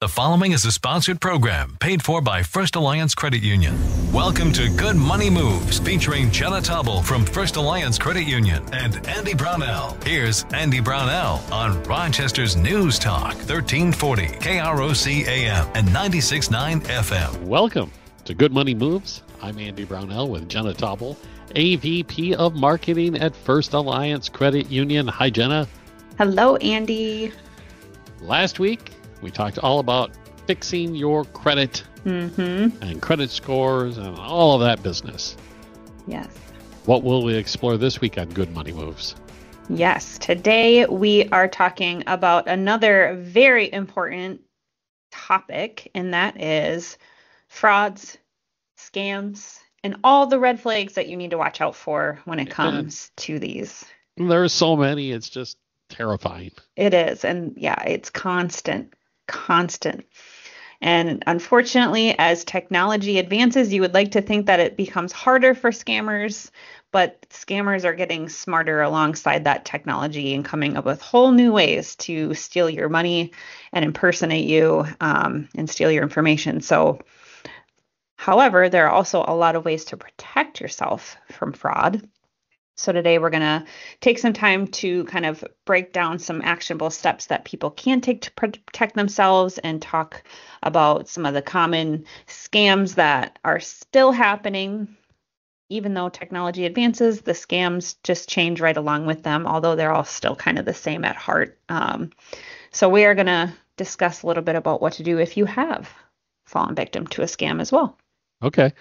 The following is a sponsored program paid for by First Alliance Credit Union. Welcome to Good Money Moves featuring Jenna Taubel from First Alliance Credit Union and Andy Brownell. Here's Andy Brownell on Rochester's News Talk 1340 KROC AM and 96.9 FM. Welcome to Good Money Moves. I'm Andy Brownell with Jenna Taubel, AVP of Marketing at First Alliance Credit Union. Hi, Jenna. Hello, Andy. Last week, we talked all about fixing your credit Mm-hmm. and credit scores and all of that business. Yes. What will we explore this week on Good Money Moves? Yes. Today we are talking about another very important topic, and that is frauds, scams, and all the red flags that you need to watch out for when it comes to these. There are so many, it's just terrifying. It is. And yeah, it's constant, constant. And unfortunately, as technology advances, you would like to think that it becomes harder for scammers, but scammers are getting smarter alongside that technology and coming up with whole new ways to steal your money and impersonate you um, and steal your information. So, however, there are also a lot of ways to protect yourself from fraud. So today we're going to take some time to kind of break down some actionable steps that people can take to protect themselves and talk about some of the common scams that are still happening. Even though technology advances, the scams just change right along with them, although they're all still kind of the same at heart. Um, so we are going to discuss a little bit about what to do if you have fallen victim to a scam as well. Okay.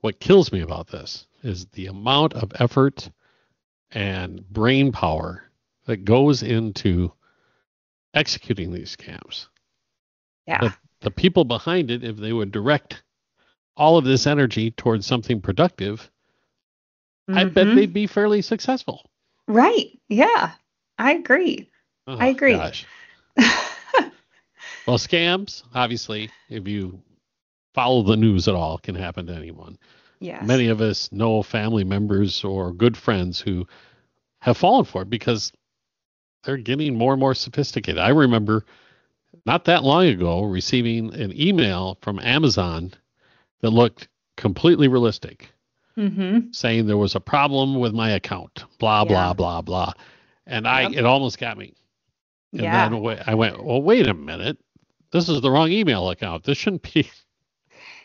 What kills me about this is the amount of effort and brain power that goes into executing these scams. Yeah. The, the people behind it, if they would direct all of this energy towards something productive, I bet Mhm. they'd be fairly successful. Right. Yeah. I agree. Oh, I agree. gosh. Well, scams, obviously, if you follow the news at all, can happen to anyone. Yes. Many of us know family members or good friends who have fallen for it because they're getting more and more sophisticated. I remember not that long ago receiving an email from Amazon that looked completely realistic, Mm-hmm. saying there was a problem with my account, blah, blah, Yeah. blah, blah. And I, it almost got me. And Yeah. then I went, well, wait a minute. This is the wrong email account. This shouldn't be.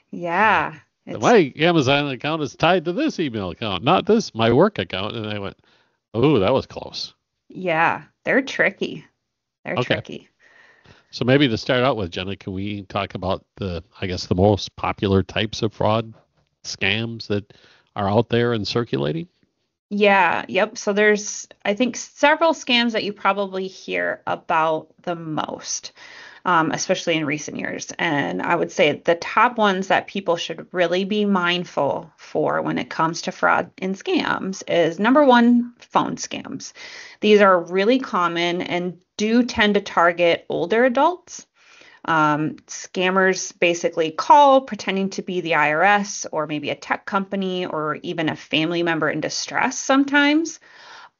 Yeah. It's, my Amazon account is tied to this email account, not this my work account. And I went, oh, that was close. yeah. They're tricky. They're Okay. tricky. So maybe to start out with, Jenna, can we talk about the, I guess, the most popular types of fraud scams that are out there and circulating? Yeah. Yep. So there's, I think, several scams that you probably hear about the most, um, especially in recent years. And I would say the top ones that people should really be mindful for when it comes to fraud and scams is number one, phone scams. These are really common and do tend to target older adults. Um, scammers basically call pretending to be the IRS or maybe a tech company or even a family member in distress sometimes,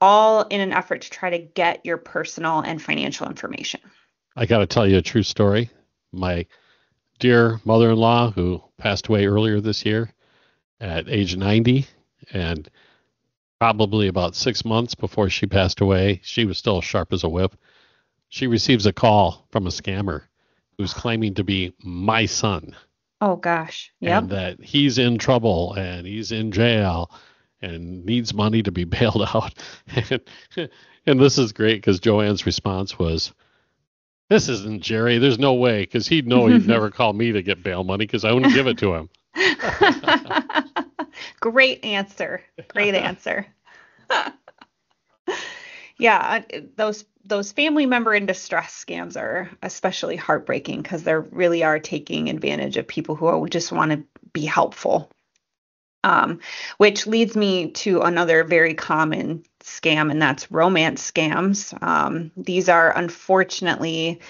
all in an effort to try to get your personal and financial information. I got to tell you a true story. My dear mother in law, who passed away earlier this year at age 90, and probably about six months before she passed away, she was still sharp as a whip. She receives a call from a scammer who's claiming to be my son Oh gosh. Yeah. and that he's in trouble and he's in jail and needs money to be bailed out. and, and this is great because Joanne's response was, This isn't Jerry. There's no way because he'd know he'd never call me to get bail money because I wouldn't give it to him. Great answer. Great answer. yeah, those those family member in distress scams are especially heartbreaking because they really are taking advantage of people who just want to be helpful. Um, which leads me to another very common scam, and that's romance scams. Um, these are unfortunately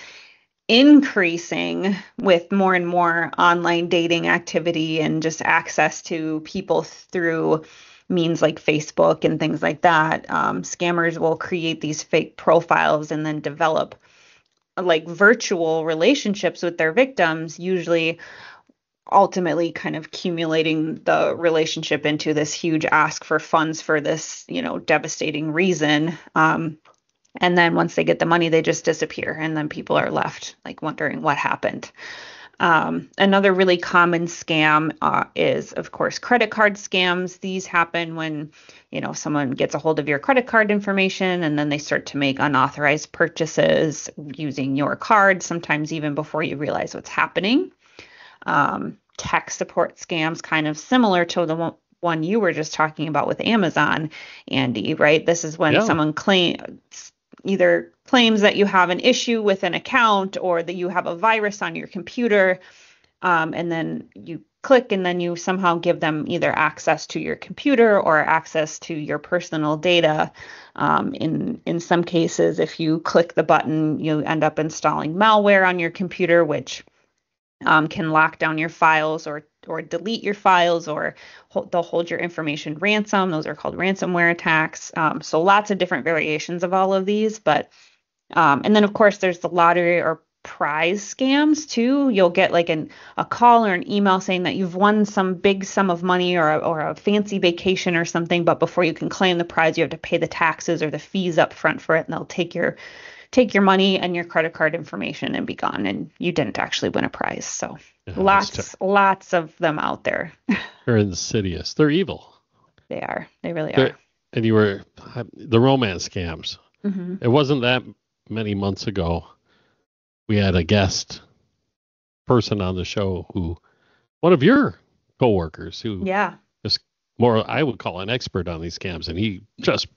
increasing with more and more online dating activity and just access to people through means like Facebook and things like that. Um, scammers will create these fake profiles and then develop like virtual relationships with their victims, usually ultimately kind of accumulating the relationship into this huge ask for funds for this, you know, devastating reason. Um, and then once they get the money, they just disappear, and then people are left like wondering what happened. Um, another really common scam uh, is, of course, credit card scams. These happen when, you know, someone gets a hold of your credit card information and then they start to make unauthorized purchases using your card, sometimes even before you realize what's happening. Um, tech support scams, kind of similar to the one, one you were just talking about with Amazon, Andy, right? This is when yeah. someone claims either claims that you have an issue with an account or that you have a virus on your computer, um, and then you click and then you somehow give them either access to your computer or access to your personal data. Um, in in some cases, if you click the button, you end up installing malware on your computer, which um, can lock down your files or or delete your files or hold, they'll hold your information ransom. Those are called ransomware attacks. Um, so lots of different variations of all of these. But um, and then of course there's the lottery or prize scams too. You'll get like an a call or an email saying that you've won some big sum of money or a, or a fancy vacation or something, but before you can claim the prize, you have to pay the taxes or the fees up front for it, and they'll take your take your money and your credit card information and be gone. And you didn't actually win a prize. So yeah, lots lots of them out there. they're insidious. They're evil. They are. They really they're, are. and you were the romance scams. Mm-hmm. it wasn't that many months ago we had a guest person on the show who one of your coworkers who yeah. is more i would call an expert on these scams. And he just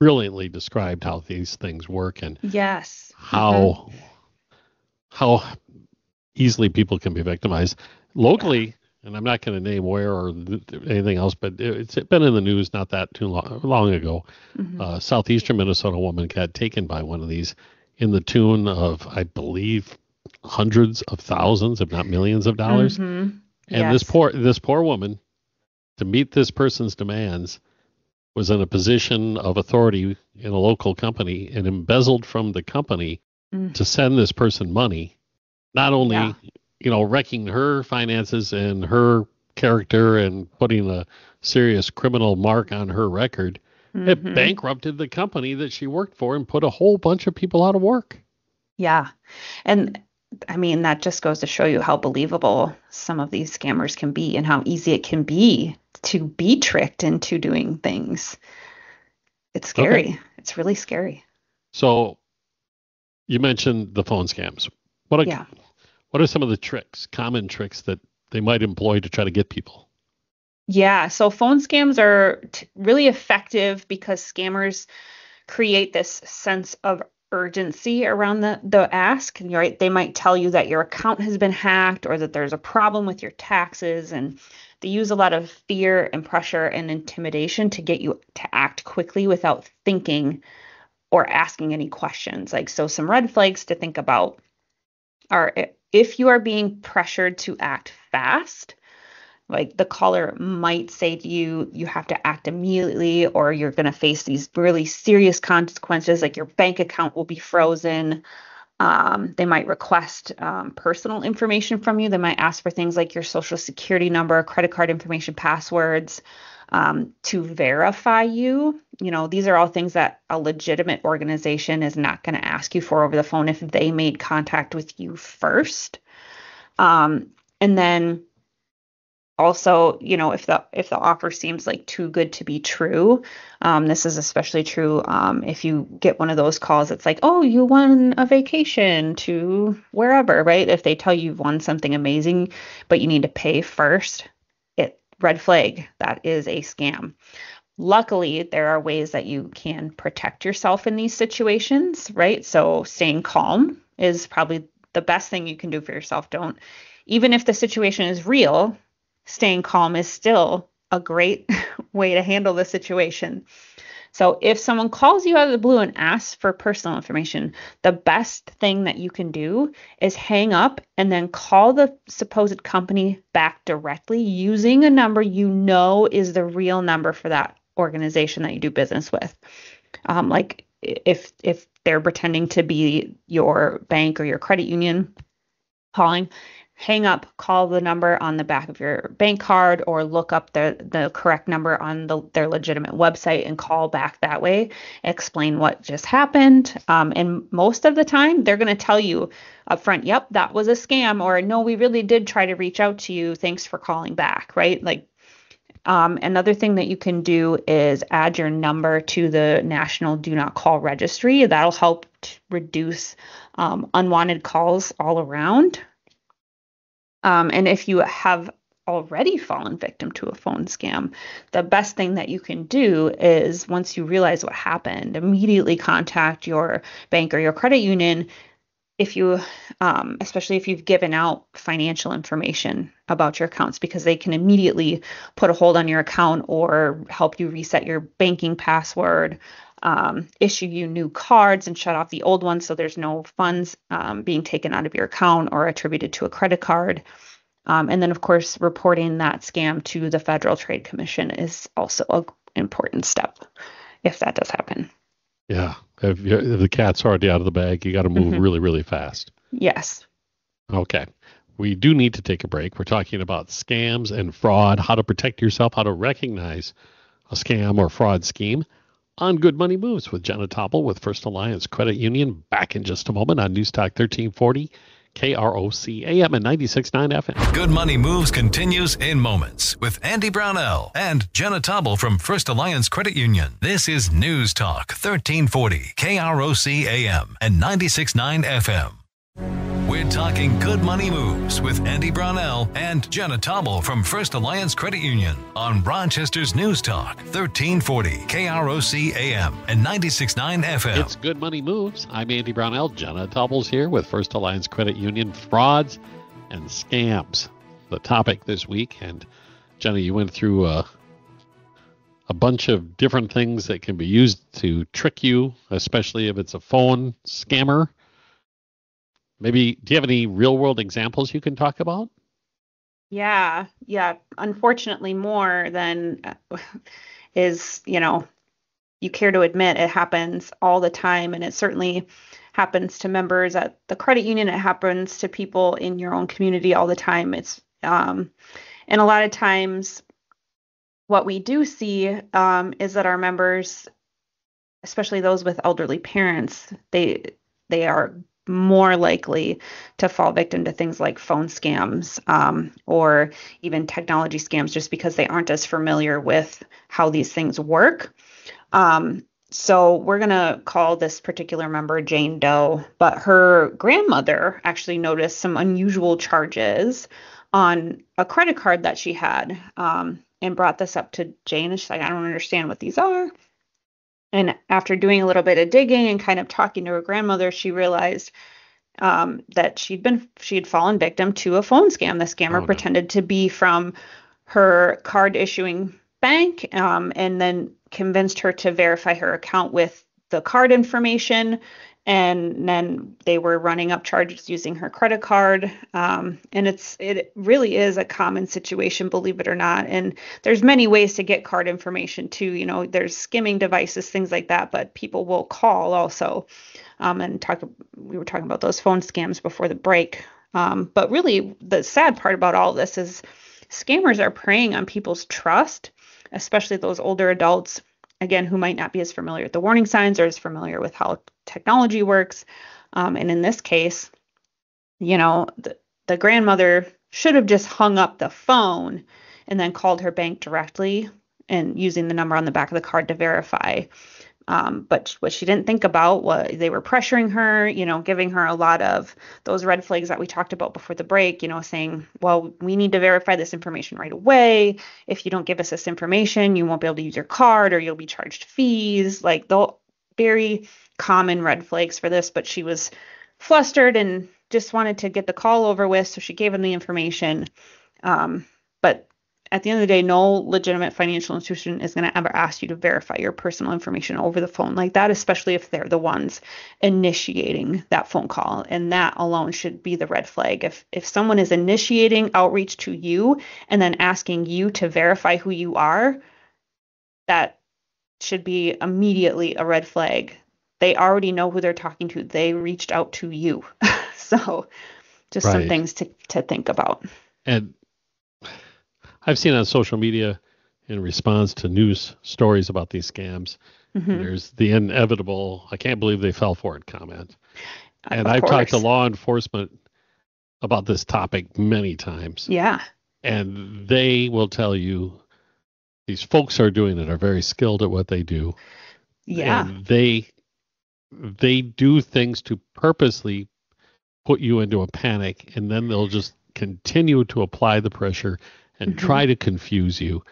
brilliantly described how these things work and yes how mm-hmm. how easily people can be victimized locally yeah. and i'm not going to name where or anything else but it's been in the news not that too long, long ago mm-hmm. uh, southeastern minnesota woman got taken by one of these in the tune of i believe hundreds of thousands if not millions of dollars mm-hmm. and yes. this poor this poor woman to meet this person's demands was in a position of authority in a local company and embezzled from the company mm. to send this person money, not only yeah. you know wrecking her finances and her character and putting a serious criminal mark on her record, mm-hmm. it bankrupted the company that she worked for and put a whole bunch of people out of work. Yeah. And I mean, that just goes to show you how believable some of these scammers can be and how easy it can be to be tricked into doing things. It's scary. Okay. It's really scary. So you mentioned the phone scams. What are, yeah. what are some of the tricks, common tricks that they might employ to try to get people? Yeah, so phone scams are t- really effective because scammers create this sense of urgency around the the ask right they might tell you that your account has been hacked or that there's a problem with your taxes and they use a lot of fear and pressure and intimidation to get you to act quickly without thinking or asking any questions. Like so some red flags to think about are if you are being pressured to act fast like the caller might say to you you have to act immediately or you're going to face these really serious consequences like your bank account will be frozen um, they might request um, personal information from you. They might ask for things like your social security number credit card information passwords um, to verify you. You know these are all things that a legitimate organization is not going to ask you for over the phone if they made contact with you first. Um, and then also you know if the if the offer seems like too good to be true um, this is especially true um, if you get one of those calls it's like oh you won a vacation to wherever right? If they tell you you've won something amazing but you need to pay first it red flag that is a scam. Luckily there are ways that you can protect yourself in these situations right? So staying calm is probably the best thing you can do for yourself. Don't even if the situation is real staying calm is still a great way to handle the situation. So if someone calls you out of the blue and asks for personal information, the best thing that you can do is hang up and then call the supposed company back directly using a number you know is the real number for that organization that you do business with. Um, like if if they're pretending to be your bank or your credit union calling hang up, call the number on the back of your bank card, or look up the, the correct number on the, their legitimate website and call back that way. Explain what just happened. Um, and most of the time, they're going to tell you up front, yep, that was a scam, or no, we really did try to reach out to you. Thanks for calling back, right? Like, um, another thing that you can do is add your number to the National Do Not Call Registry. That'll help reduce um, unwanted calls all around. Um, and if you have already fallen victim to a phone scam, the best thing that you can do is once you realize what happened, immediately contact your bank or your credit union. If you, um, especially if you've given out financial information about your accounts, because they can immediately put a hold on your account or help you reset your banking password, um, issue you new cards and shut off the old ones so there's no funds um, being taken out of your account or attributed to a credit card. Um, and then, of course, reporting that scam to the Federal Trade Commission is also an important step if that does happen. Yeah. If, if the cat's already out of the bag, you got to move mm-hmm. really, really fast. Yes. Okay. We do need to take a break. We're talking about scams and fraud, how to protect yourself, how to recognize a scam or fraud scheme on Good Money Moves with Jenna Taubel with First Alliance Credit Union. Back in just a moment on News Talk 1340. KROC AM and 96.9 FM. Good Money Moves continues in moments with Andy Brownell and Jenna Taubel from First Alliance Credit Union. This is News Talk 1340 KROC AM and 96.9 FM. We're talking good money moves with Andy Brownell and Jenna Taubel from First Alliance Credit Union on Rochester's News Talk, 1340 KROC AM and 96.9 FM. It's Good Money Moves. I'm Andy Brownell. Jenna Taubel's here with First Alliance Credit Union frauds and scams. The topic this week. And Jenna, you went through a, a bunch of different things that can be used to trick you, especially if it's a phone scammer Maybe do you have any real world examples you can talk about? Yeah, yeah. Unfortunately, more than uh, is you know you care to admit. It happens all the time, and it certainly happens to members at the credit union. It happens to people in your own community all the time. It's um, and a lot of times, what we do see um, is that our members, especially those with elderly parents, they they are more likely to fall victim to things like phone scams um, or even technology scams just because they aren't as familiar with how these things work. Um, so we're going to call this particular member Jane Doe, but her grandmother actually noticed some unusual charges on a credit card that she had um, and brought this up to Jane. And she's like, I don't understand what these are. And after doing a little bit of digging and kind of talking to her grandmother, she realized um, that she'd been she had fallen victim to a phone scam. The scammer oh, pretended to be from her card issuing bank um, and then convinced her to verify her account with the card information and then they were running up charges using her credit card. Um, and it's it really is a common situation believe it or not. And there's many ways to get card information too. You know there's skimming devices things like that but people will call also um, and talk we were talking about those phone scams before the break. Um, but really the sad part about all this is scammers are preying on people's trust especially those older adults again, who might not be as familiar with the warning signs or as familiar with how technology works. Um, and in this case, you know, the, the grandmother should have just hung up the phone and then called her bank directly and using the number on the back of the card to verify. Um, but what she didn't think about was they were pressuring her, you know, giving her a lot of those red flags that we talked about before the break, you know, saying, well, we need to verify this information right away. If you don't give us this information, you won't be able to use your card or you'll be charged fees. Like the very common red flags for this, but she was flustered and just wanted to get the call over with. So she gave him the information. Um, at the end of the day, no legitimate financial institution is going to ever ask you to verify your personal information over the phone like that, especially if they're the ones initiating that phone call. And that alone should be the red flag. If if someone is initiating outreach to you and then asking you to verify who you are, that should be immediately a red flag they already know who they're talking to. They reached out to you. so just right. some things to, to think about. And I've seen on social media in response to news stories about these scams, mm-hmm. there's the inevitable, I can't believe they fell for it comment. And I've course. talked to law enforcement about this topic many times. Yeah. And they will tell you these folks are doing it are very skilled at what they do. Yeah. And they they do things to purposely put you into a panic and then they'll just continue to apply the pressure and mm-hmm. try to confuse you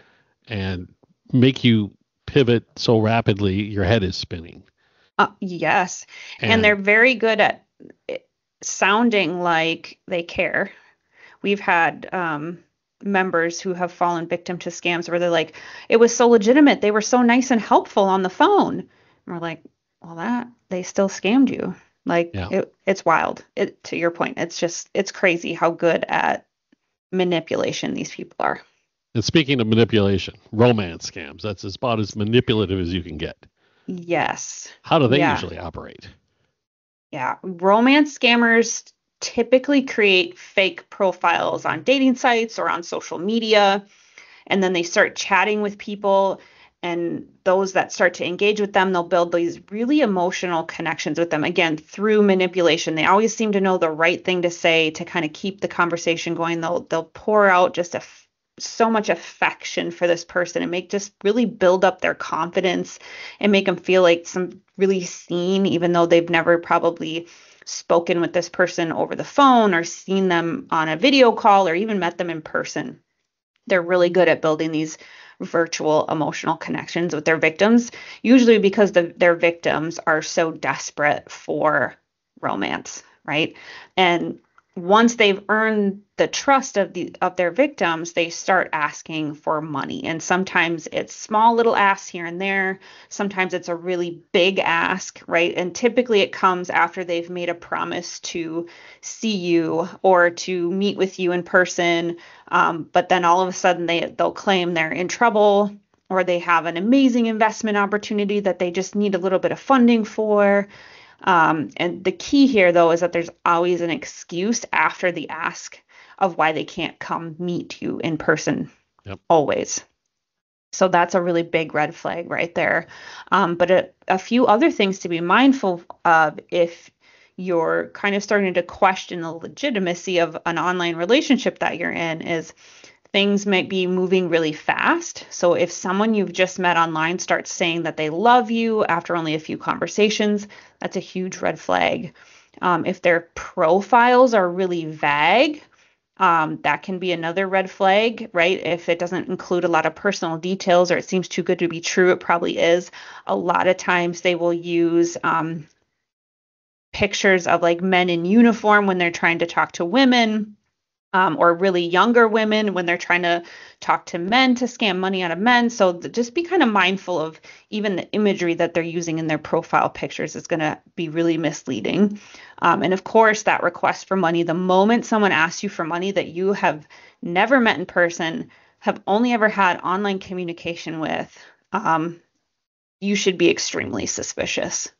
and make you pivot so rapidly your head is spinning. Uh, yes. And, and they're very good at eh, sounding like they care. We've had um, members who have fallen victim to scams where they're like, it was so legitimate. They were so nice and helpful on the phone. And we're like, well, that they still scammed you. Like yeah. it, it's wild. It to your point, it's just it's crazy how good at manipulation these people are. And speaking of manipulation, romance scams, that's as about as manipulative as you can get. Yes. How do they yeah. usually operate? Yeah, romance scammers typically create fake profiles on dating sites or on social media and then they start chatting with people and those that start to engage with them they'll build these really emotional connections with them. Again through manipulation they always seem to know the right thing to say to kind of keep the conversation going. They'll they'll pour out just a so much affection for this person and make just really build up their confidence and make them feel like some really seen even though they've never probably spoken with this person over the phone or seen them on a video call or even met them in person. They're really good at building these virtual emotional connections with their victims, usually because the, their victims are so desperate for romance, right? And once they've earned the trust of the of their victims they start asking for money. And sometimes it's small little asks here and there. Sometimes it's a really big ask right? And typically it comes after they've made a promise to see you or to meet with you in person. Um, but then all of a sudden they they'll claim they're in trouble or they have an amazing investment opportunity that they just need a little bit of funding for um, and the key here, though, is that there's always an excuse after the ask of why they can't come meet you in person. Yep. Always. So that's a really big red flag right there. Um, but a, a few other things to be mindful of if you're kind of starting to question the legitimacy of an online relationship that you're in is things might be moving really fast. So if someone you've just met online starts saying that they love you after only a few conversations, that's a huge red flag. Um, if their profiles are really vague, um, that can be another red flag, right? If it doesn't include a lot of personal details or it seems too good to be true, it probably is. A lot of times they will use um, pictures of like men in uniform when they're trying to talk to women um, or really younger women when they're trying to talk to men to scam money out of men. So just be kind of mindful of even the imagery that they're using in their profile pictures is going to be really misleading. Um, and of course, that request for money, the moment someone asks you for money that you have never met in person, have only ever had online communication with, um, you should be extremely suspicious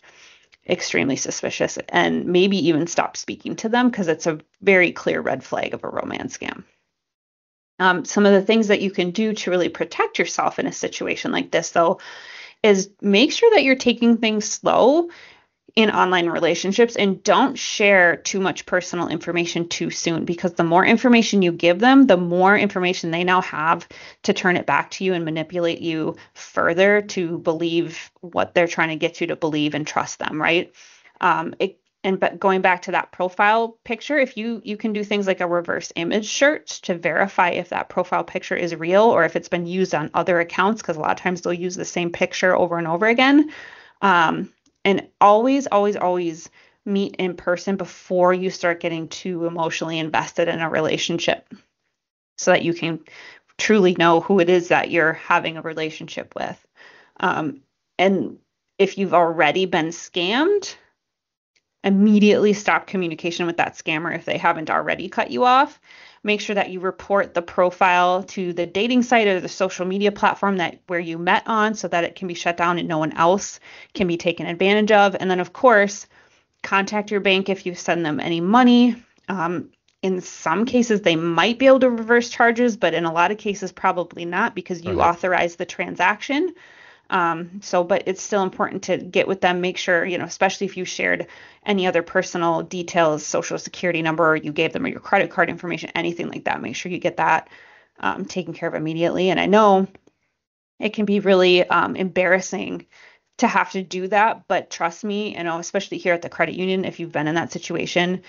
extremely suspicious and maybe even stop speaking to them because it's a very clear red flag of a romance scam. Um, some of the things that you can do to really protect yourself in a situation like this, though, is make sure that you're taking things slow in online relationships and don't share too much personal information too soon because the more information you give them, the more information they now have to turn it back to you and manipulate you further to believe what they're trying to get you to believe and trust them, right? Um, it, and but going back to that profile picture, if you you can do things like a reverse image search to verify if that profile picture is real or if it's been used on other accounts, because a lot of times they'll use the same picture over and over again. Um, and always, always, always meet in person before you start getting too emotionally invested in a relationship so that you can truly know who it is that you're having a relationship with. Um, and if you've already been scammed, immediately stop communication with that scammer if they haven't already cut you off. Make sure that you report the profile to the dating site or the social media platform that where you met on so that it can be shut down and no one else can be taken advantage of. And then of course, contact your bank if you send them any money. Um, in some cases, they might be able to reverse charges, but in a lot of cases, probably not because you right. authorize the transaction. Um, so, but it's still important to get with them, make sure, you know, especially if you shared any other personal details, social security number, you gave them or your credit card information, anything like that, make sure you get that um, taken care of immediately. And I know it can be really um, embarrassing to have to do that, but trust me, you know, especially here at the credit union, if you've been in that situation,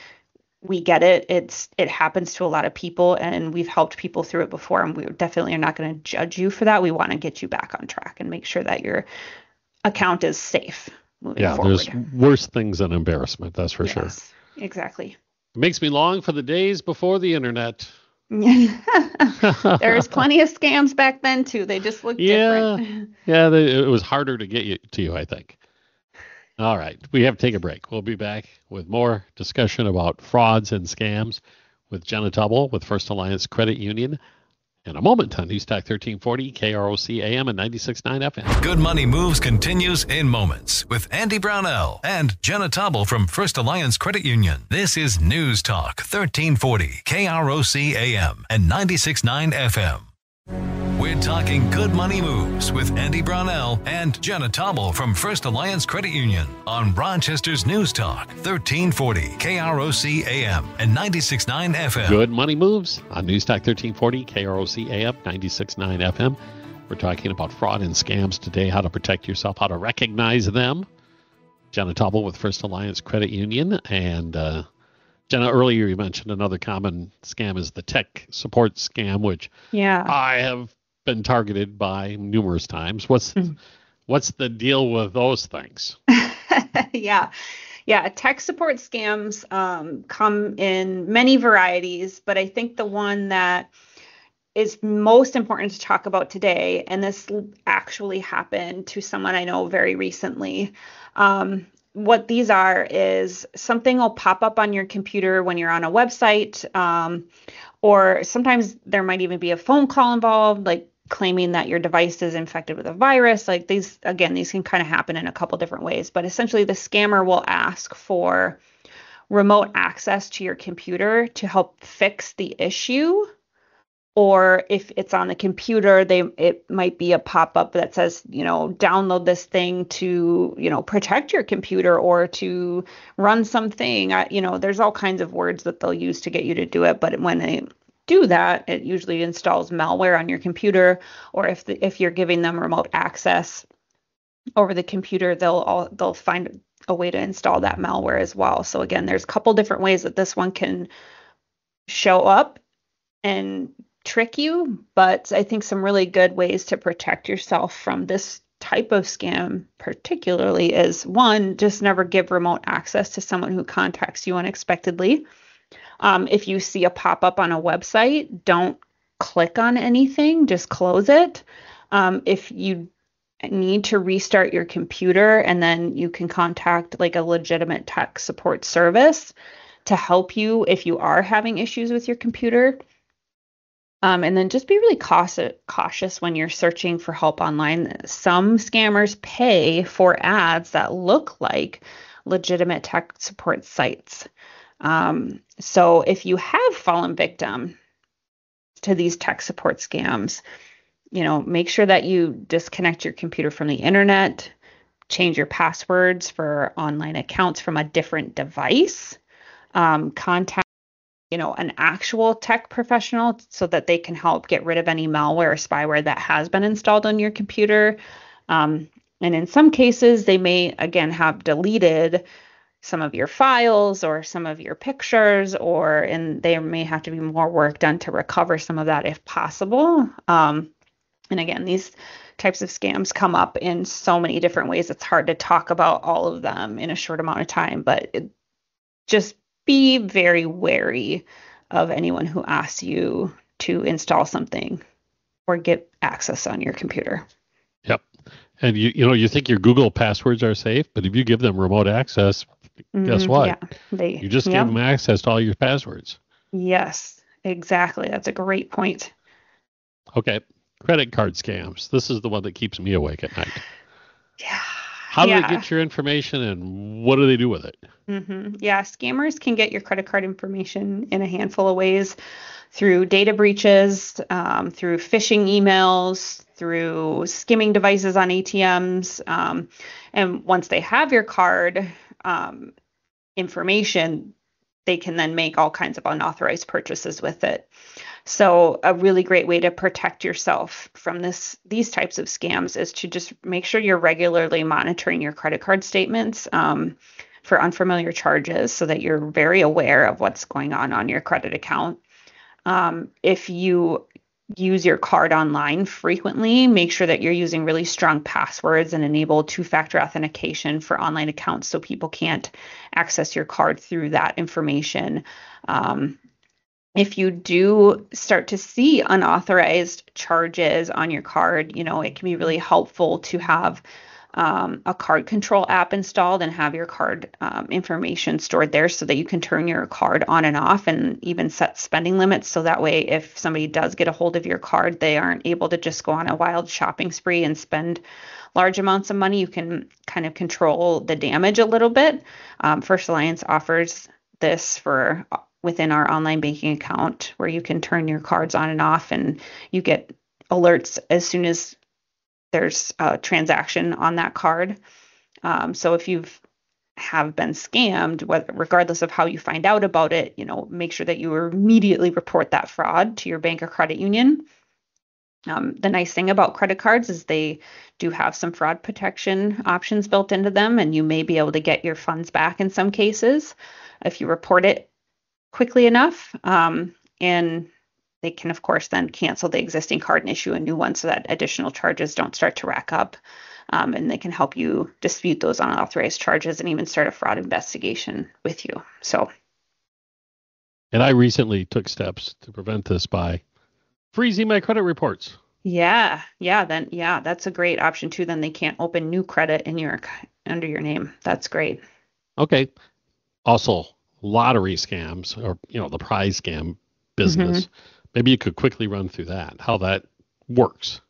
we get it. It's it happens to a lot of people, and we've helped people through it before, and we definitely are not going to judge you for that. We want to get you back on track and make sure that your account is safe moving yeah, forward. there's worse things than embarrassment. That's for yes, sure. Exactly. It makes me long for the days before the internet. There's plenty of scams back then too. They just look yeah, different. Yeah, they, it was harder to get you to you, I think. All right, we have to take a break. We'll be back with more discussion about frauds and scams with Jenna Taubel with First Alliance Credit Union in a moment on News Talk 1340, KROC AM and 96.9 FM. Good Money Moves continues in moments with Andy Brownell and Jenna Taubel from First Alliance Credit Union. This is News Talk 1340, KROC AM and 96.9 FM. We're talking good money moves with Andy Brownell and Jenna Taubel from First Alliance Credit Union on Rochester's News Talk, 1340 KROC AM and 96.9 FM. Good money moves on News Talk 1340 KROC AM, 96.9 FM. We're talking about fraud and scams today, how to protect yourself, how to recognize them. Jenna Taubel with First Alliance Credit Union and uh, Jenna, earlier you mentioned another common scam is the tech support scam, which yeah I have been targeted by numerous times. What's mm-hmm. what's the deal with those things? yeah. Yeah, tech support scams um, come in many varieties, but I think the one that is most important to talk about today, and this actually happened to someone I know very recently, um, what these are is something will pop up on your computer when you're on a website, um, or sometimes there might even be a phone call involved, like claiming that your device is infected with a virus. Like these, again, these can kind of happen in a couple different ways, but essentially the scammer will ask for remote access to your computer to help fix the issue or if it's on the computer they it might be a pop-up that says you know download this thing to you know protect your computer or to run something you know there's all kinds of words that they'll use to get you to do it but when they do that it usually installs malware on your computer or if the, if you're giving them remote access over the computer they'll all, they'll find a way to install that malware as well so again there's a couple different ways that this one can show up and trick you, but I think some really good ways to protect yourself from this type of scam, particularly, is one, just never give remote access to someone who contacts you unexpectedly. Um, if you see a pop up on a website, don't click on anything, just close it. Um, if you need to restart your computer, and then you can contact like a legitimate tech support service to help you if you are having issues with your computer. Um, and then just be really cautious, cautious when you're searching for help online. Some scammers pay for ads that look like legitimate tech support sites. Um, so if you have fallen victim to these tech support scams, you know, make sure that you disconnect your computer from the internet, change your passwords for online accounts from a different device, um, contact you know, an actual tech professional so that they can help get rid of any malware or spyware that has been installed on your computer. Um, and in some cases, they may again have deleted some of your files or some of your pictures, or and there may have to be more work done to recover some of that if possible. Um, and again, these types of scams come up in so many different ways. It's hard to talk about all of them in a short amount of time, but it, just be very wary of anyone who asks you to install something or get access on your computer. Yep. And you you know you think your Google passwords are safe, but if you give them remote access, guess Mhm, what? Yeah, they, You just yep. gave them access to all your passwords. Yes, exactly. That's a great point. Okay. Credit card scams. This is the one that keeps me awake at night. Yeah. How do yeah. they get your information and what do they do with it? hmm Yeah, scammers can get your credit card information in a handful of ways through data breaches, um, through phishing emails, through skimming devices on ATMs. Um, and once they have your card um, information, they can then make all kinds of unauthorized purchases with it. So a really great way to protect yourself from this these types of scams is to just make sure you're regularly monitoring your credit card statements um, for unfamiliar charges, so that you're very aware of what's going on on your credit account. Um, if you use your card online frequently, make sure that you're using really strong passwords and enable two-factor authentication for online accounts so people can't access your card through that information. Um, if you do start to see unauthorized charges on your card, you know, it can be really helpful to have um, a card control app installed and have your card um, information stored there so that you can turn your card on and off and even set spending limits. So that way, if somebody does get a hold of your card, they aren't able to just go on a wild shopping spree and spend large amounts of money. You can kind of control the damage a little bit. Um, First Alliance offers this for within our online banking account where you can turn your cards on and off and you get alerts as soon as there's a transaction on that card. Um, so if you've have been scammed, regardless of how you find out about it, you know, make sure that you immediately report that fraud to your bank or credit union. Um, the nice thing about credit cards is they do have some fraud protection options built into them, and you may be able to get your funds back in some cases if you report it quickly enough. Um, and they can, of course, then cancel the existing card and issue a new one so that additional charges don't start to rack up. Um, and they can help you dispute those unauthorized charges and even start a fraud investigation with you. So, And I recently took steps to prevent this by freezing my credit reports. yeah, yeah, then yeah, that's a great option too. Then they can't open new credit in your under your name. That's great. Okay. Also, lottery scams or you know the prize scam business. Maybe you could quickly run through that, how that works.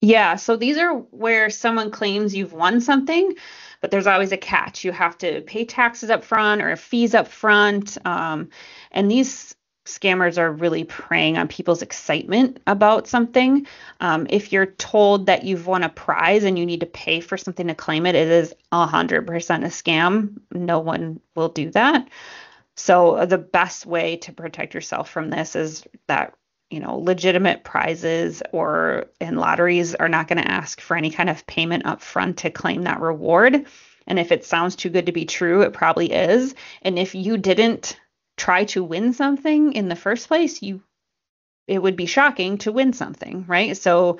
Yeah, so these are where someone claims you've won something, but there's always a catch. You have to pay taxes up front or fees up front. Um, and these scammers are really preying on people's excitement about something. Um, if you're told that you've won a prize and you need to pay for something to claim it, it is 100% a scam. No one will do that. So uh, the best way to protect yourself from this is that you know legitimate prizes or in lotteries are not going to ask for any kind of payment up front to claim that reward. And if it sounds too good to be true, it probably is. And if you didn't try to win something in the first place, you it would be shocking to win something, right? So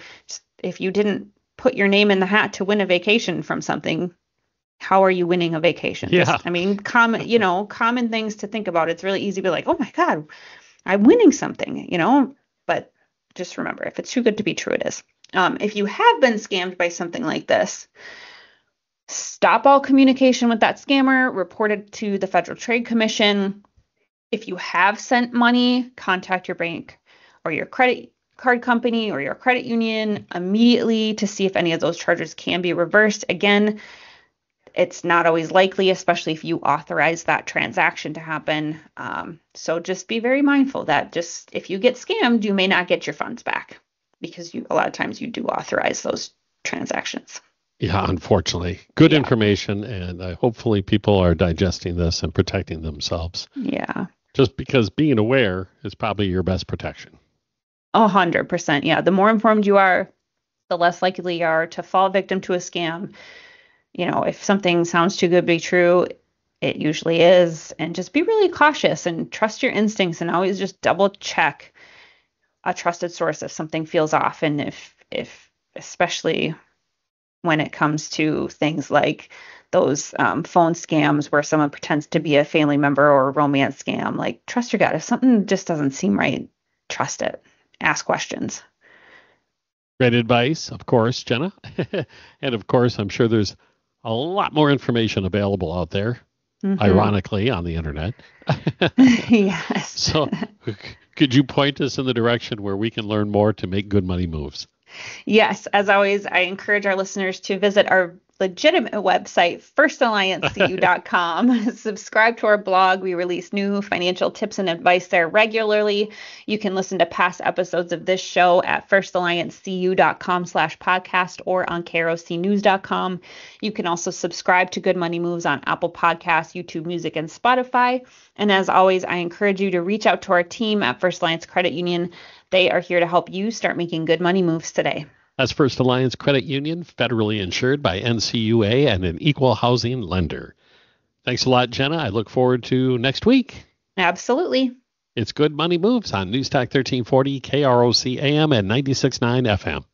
if you didn't put your name in the hat to win a vacation from something, how are you winning a vacation? Yeah. Just, I mean, common, you know, common things to think about. It's really easy to be like, oh my God, I'm winning something, you know, but just remember, if it's too good to be true, it is. Um, if you have been scammed by something like this, stop all communication with that scammer, report it to the Federal Trade Commission. If you have sent money, contact your bank or your credit card company or your credit union immediately to see if any of those charges can be reversed. Again, it's not always likely, especially if you authorize that transaction to happen. Um, so just be very mindful that just if you get scammed, you may not get your funds back because you a lot of times you do authorize those transactions. Yeah, unfortunately. Good Yeah. information, and uh, hopefully people are digesting this and protecting themselves. Yeah. Just because being aware is probably your best protection. A hundred percent. Yeah. The more informed you are, the less likely you are to fall victim to a scam. You know, if something sounds too good to be true, it usually is. And just be really cautious and trust your instincts and always just double check a trusted source if something feels off. And if, if, especially when it comes to things like those um, phone scams where someone pretends to be a family member or a romance scam, like trust your gut. If something just doesn't seem right, trust it ask questions. Great advice, of course, Jenna. and of course, I'm sure there's a lot more information available out there. mm-hmm. ironically, on the internet. yes. so, could you point us in the direction where we can learn more to make good money moves? Yes, as always, I encourage our listeners to visit our legitimate website, firstalliancecu.com. Subscribe to our blog. We release new financial tips and advice there regularly. You can listen to past episodes of this show at firstalliancecu.com slash podcast or on krocnews.com. You can also subscribe to Good Money Moves on Apple Podcasts, YouTube Music, and Spotify. And as always, I encourage you to reach out to our team at First Alliance Credit Union. They are here to help you start making good money moves today. That's First Alliance Credit Union, federally insured by NCUA and an equal housing lender. Thanks a lot, Jenna. I look forward to next week. Absolutely. It's Good Money Moves on Newstalk 1340, KROC AM, and 96.9 FM.